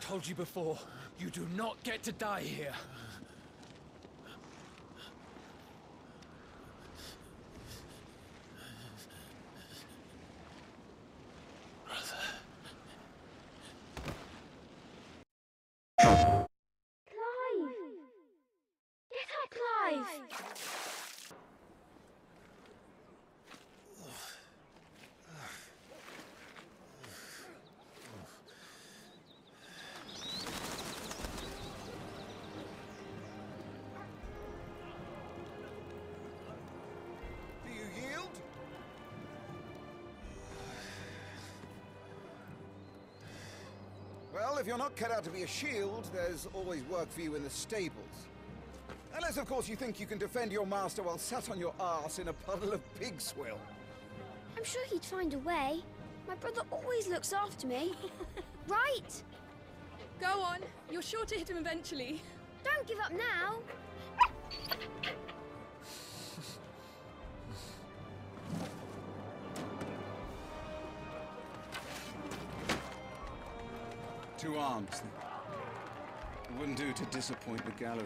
told you before, you do not get to die here. Well, if you're not cut out to be a shield, there's always work for you in the stables. Unless, of course, you think you can defend your master while sat on your ass in a puddle of pig swill. I'm sure he'd find a way. My brother always looks after me. right? Go on. You're sure to hit him eventually. Don't give up now. To arms. It wouldn't do to disappoint the gallery.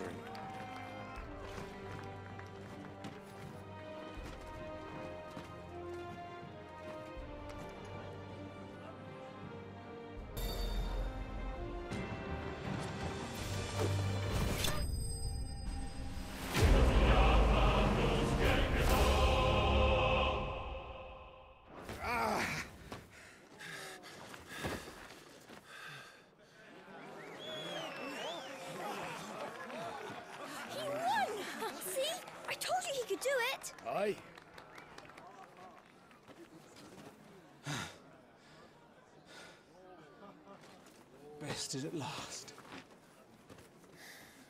Bested at last.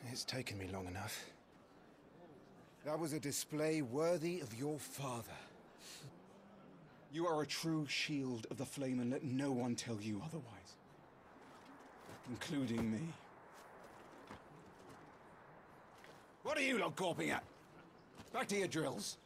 It's taken me long enough. That was a display worthy of your father. You are a true shield of the flame, and let no one tell you otherwise. Including me. What are you lot gawping at? Back to your drills.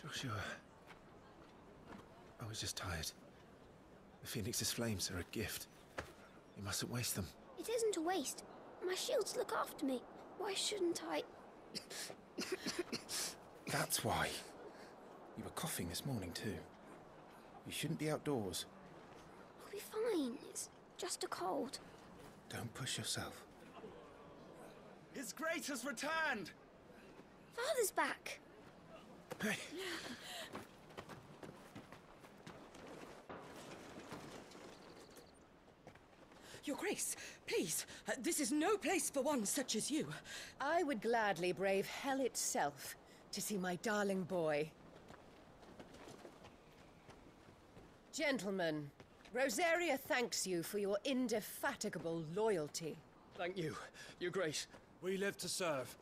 Joshua. I was just tired. The Phoenix's flames are a gift. You mustn't waste them. It isn't a waste. My shields look after me. Why shouldn't I? That's why. You were coughing this morning, too. You shouldn't be outdoors. I'll be fine. It's just a cold. Don't push yourself. His Grace has returned! Father's back. Hey, Your Grace, please, uh, this is no place for one such as you. I would gladly brave hell itself to see my darling boy. Gentlemen, Rosaria thanks you for your indefatigable loyalty. Thank you, Your Grace. We live to serve.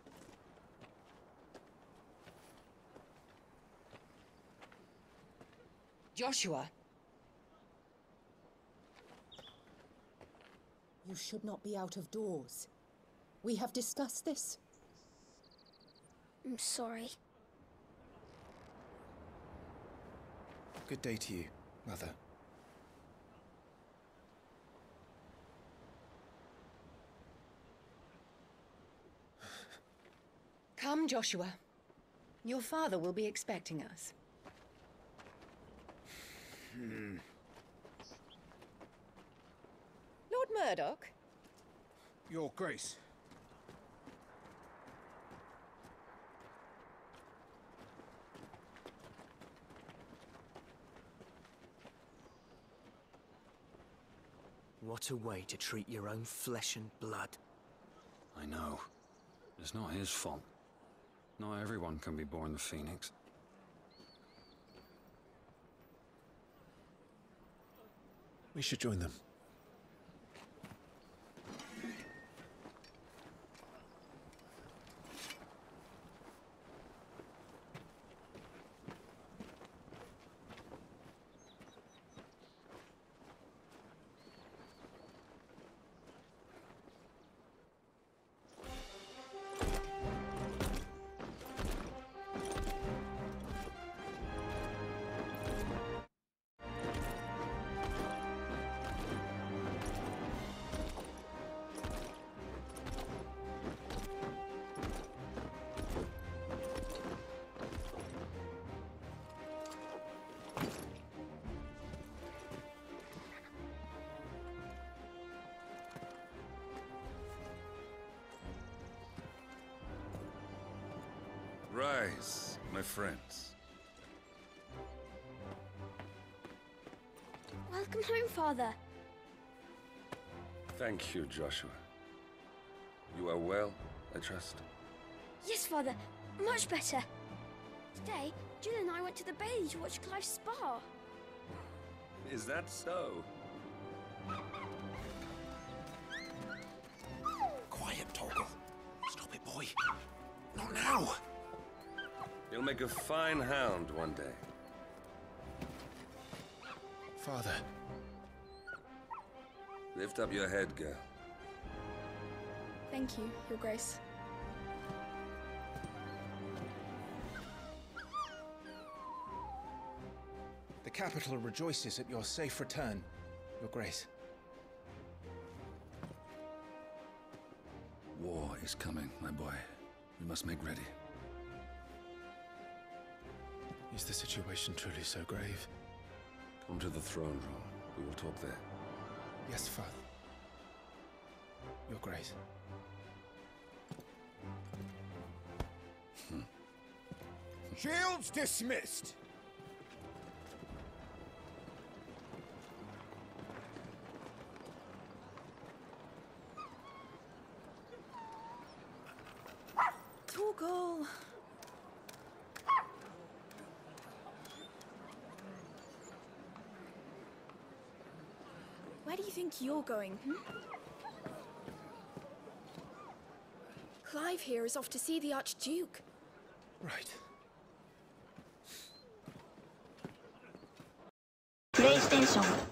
Joshua! You should not be out of doors. We have discussed this. I'm sorry. good day to you, Mother. Come, Joshua. Your father will be expecting us. Hmm. Lord Murdoch? Your Grace. What a way to treat your own flesh and blood. I know. It's not his fault. Not everyone can be born the Phoenix. We should join them. Rise, my friends. Welcome home, Father. Thank you, Joshua. You are well, I trust. Yes, Father. Much better. Today, Jill and I went to the Bailey to watch Clive's spar. Is that so? Make a fine hound one day. Father, Lift up your head, girl. Thank you, Your Grace. the capital rejoices at your safe return, Your Grace. War is coming, my boy. We must make ready. Is the situation truly so grave? Come to the throne room. We will talk there. Yes, Father. Your Grace. Hmm. Shields dismissed! do you think you're going, hmm? Clive here is off to see the Archduke. Right. PlayStation.